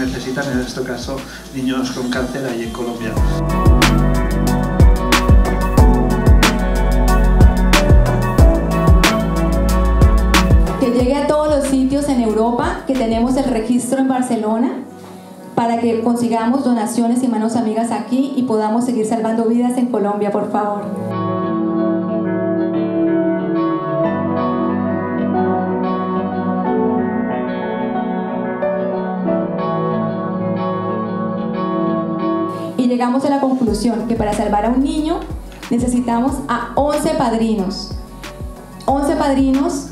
necesitan, en este caso niños con cáncer ahí en Colombia. Que llegue a todos los sitios en Europa, que tenemos el registro en Barcelona, para que consigamos donaciones y manos amigas aquí y podamos seguir salvando vidas en Colombia, por favor. Llegamos a la conclusión que para salvar a un niño necesitamos a 11 padrinos. 11 padrinos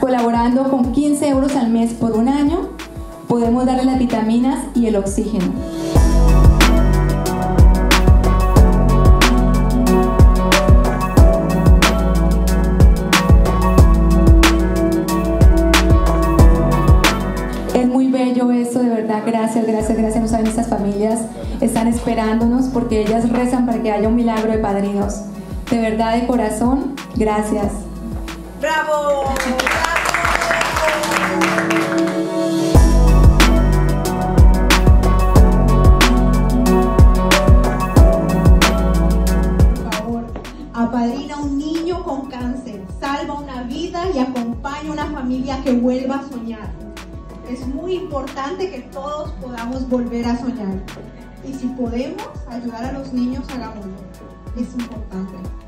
colaborando con 15 euros al mes por un año podemos darle las vitaminas y el oxígeno. Bello eso, de verdad, gracias, gracias, gracias. No saben, estas familias están esperándonos porque ellas rezan para que haya un milagro de padrinos. De verdad, de corazón, gracias. ¡Bravo! apadrina un niño con cáncer, salva una vida y acompaña a una familia que vuelva a soñar. Es muy importante que todos podamos volver a soñar. Y si podemos ayudar a los niños, hagámoslo. Es importante.